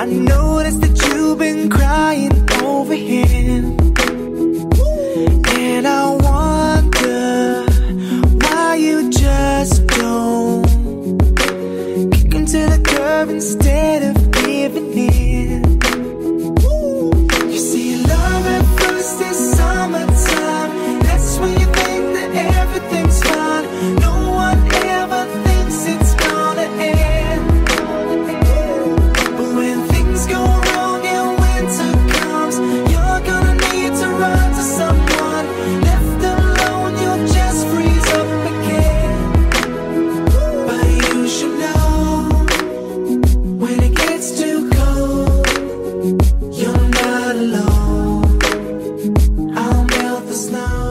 I notice that you've been crying curb now.